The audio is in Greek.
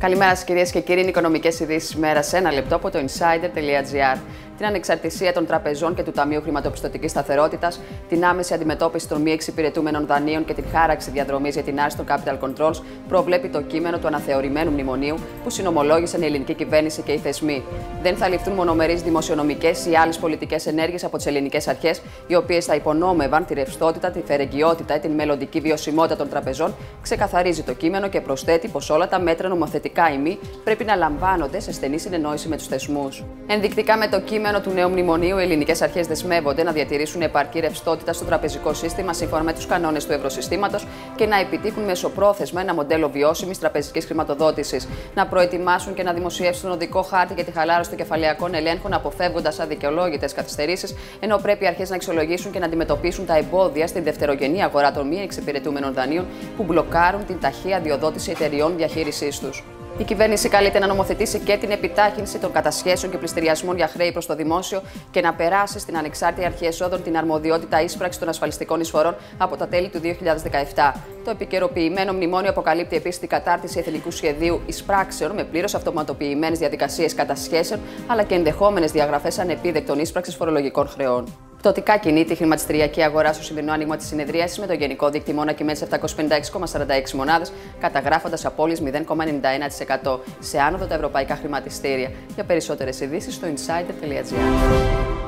Καλημέρα σας, κυρίες και κύριοι. Είναι οικονομικές ειδήσεις μέρα σε ένα λεπτό από το insider.gr. Την ανεξαρτησία των τραπεζών και του Ταμείου Χρηματοπιστωτικής Σταθερότητας, την άμεση αντιμετώπιση των μη εξυπηρετούμενων δανείων και την χάραξη διαδρομής για την άρση των capital controls προβλέπει το κείμενο του αναθεωρημένου μνημονίου που συνομολόγησαν η ελληνική κυβέρνηση και οι θεσμοί. Δεν θα ληφθούν μονομερείς δημοσιονομικές ή άλλες πολιτικές ενέργειες από τις ελληνικές αρχές, οι οποίες θα υπονόμευαν τη ρευστότητα, τη φερεγγιότητα ή την μελλοντική βιωσιμότητα των τραπεζών, ξεκαθαρίζει το κείμενο και προσθέτει πως όλα τα μέτρα νομοθετικά ή μη πρέπει να λαμβάνονται σε στενή συνεννόηση με τους θεσμούς. Ενδεικτικά με το κείμενο του νέου μνημονίου, οι ελληνικές αρχές δεσμεύονται να διατηρήσουν επαρκή ρευστότητα στο τραπεζικό σύστημα σύμφωνα με τους κανόνες του ευρωσυστήματος και να επιτύχουν μεσοπρόθεσμα ένα μοντέλο βιώσιμης τραπεζικής χρηματοδότησης, να προετοιμάσουν και να δημοσιεύσουν τον οδικό χάρτη για τη χαλάρωση των κεφαλαιακών ελέγχων, αποφεύγοντας αδικαιολόγητες καθυστερήσεις, ενώ πρέπει οι αρχές να αξιολογήσουν και να αντιμετωπίσουν τα εμπόδια στην δευτερογενή αγορά των μη εξυπηρετούμενων δανείων που μπλοκάρουν την ταχεία διοδότηση εταιριών διαχείρισής τους. Η κυβέρνηση καλείται να νομοθετήσει και την επιτάχυνση των κατασχέσεων και πληστηριασμών για χρέη προς το δημόσιο και να περάσει στην ανεξάρτητη αρχή εσόδων την αρμοδιότητα ίσπραξης των ασφαλιστικών εισφορών από τα τέλη του 2017. Το επικαιροποιημένο μνημόνιο αποκαλύπτει επίσης την κατάρτιση εθνικού σχεδίου εισπράξεων με πλήρως αυτοματοποιημένες διαδικασίες κατασχέσεων αλλά και ενδεχόμενες διαγραφές ανεπίδεκτων ίσπραξης φορολογικών χρεών. Πτωτικά κινείται η χρηματιστηριακή αγορά στο σημερινό άνοιγμα της συνεδρίασης με το γενικό δίκτυο μόνο κειμένη σε 756,46 μονάδες, καταγράφοντας απόλυση 0,91% σε άνοδο τα ευρωπαϊκά χρηματιστήρια. Για περισσότερες ειδήσεις στο insider.gr.